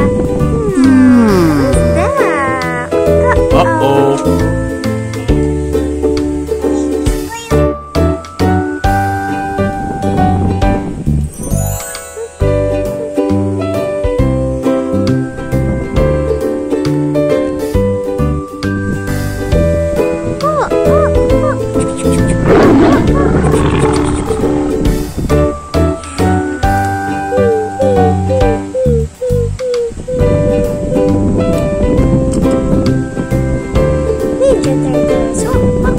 Thank you. Super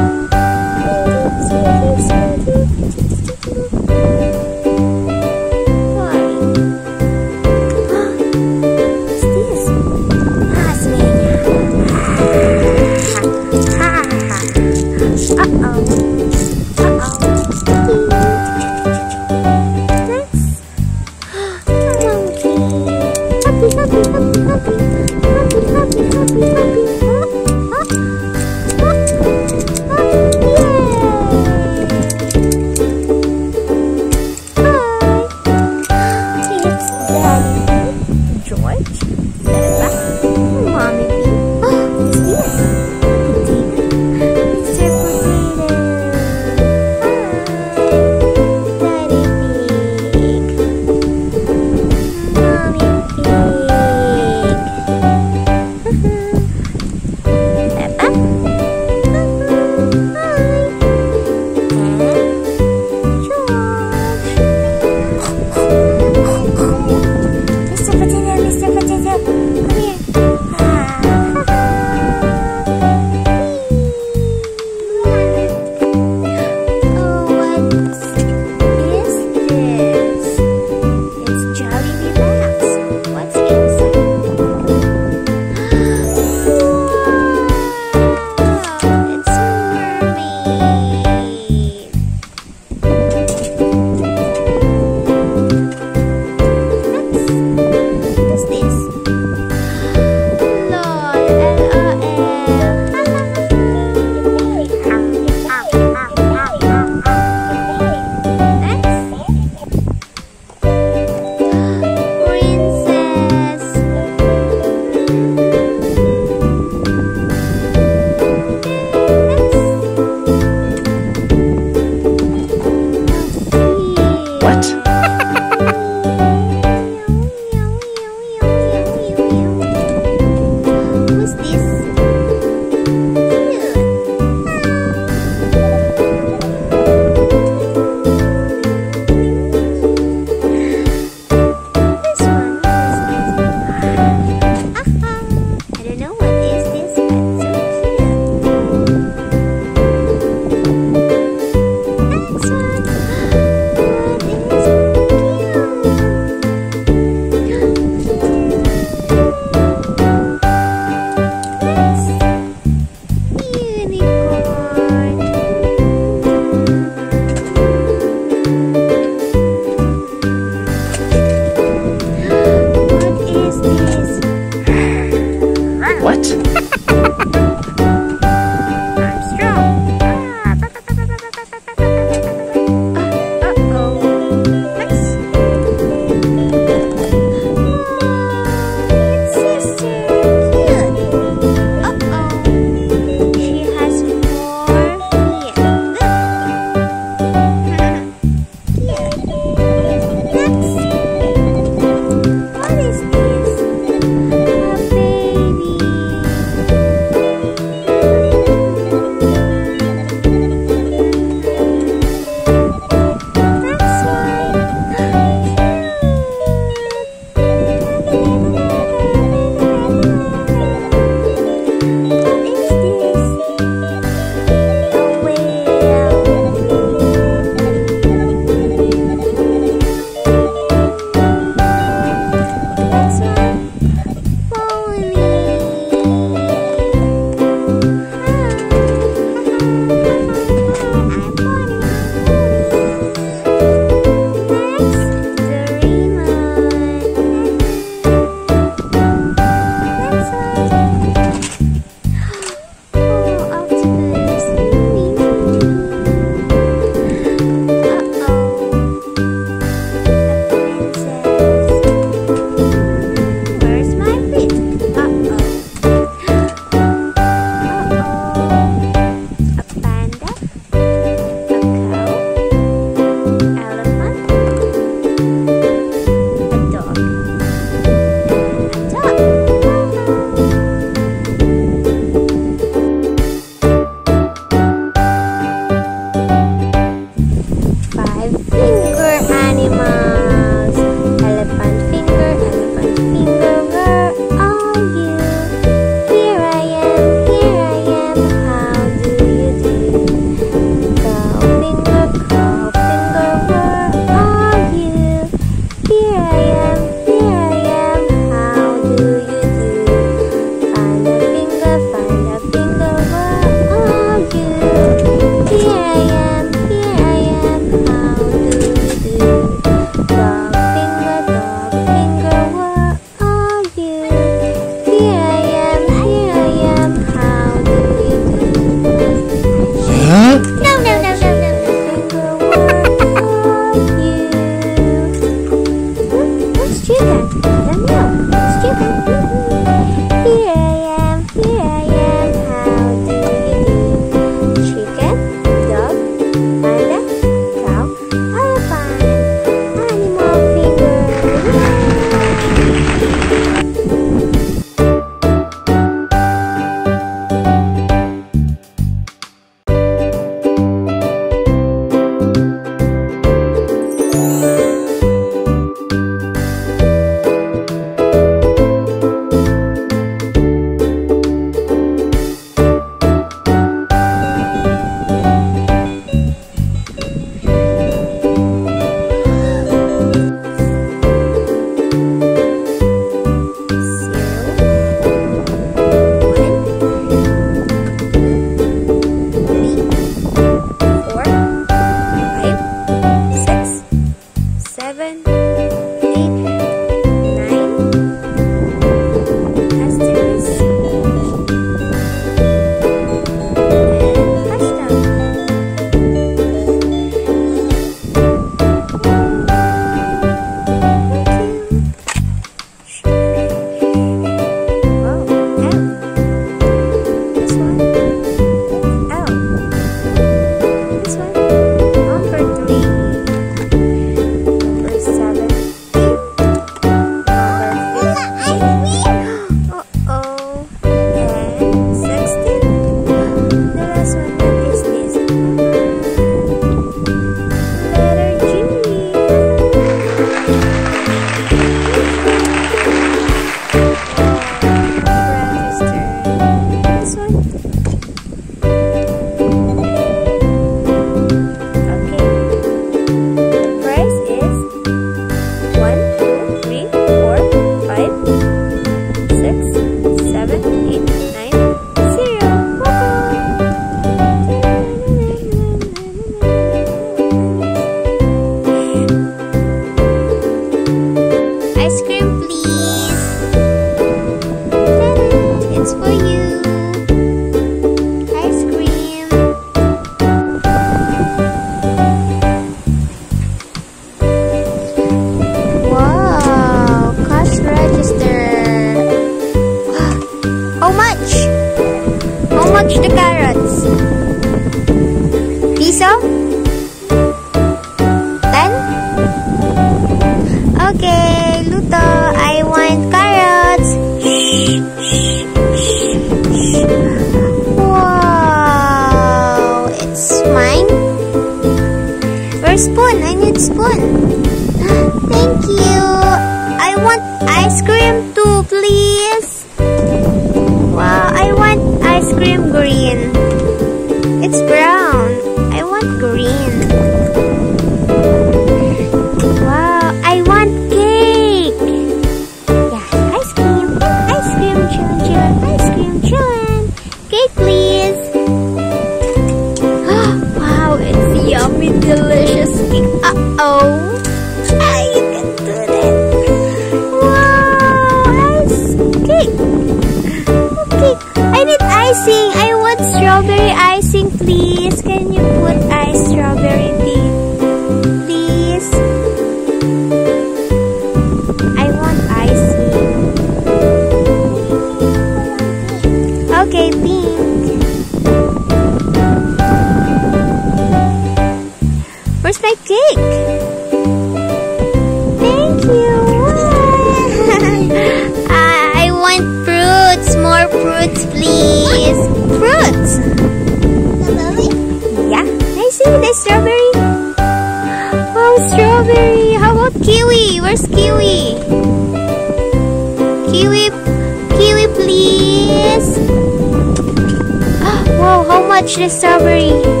The strawberry?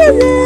There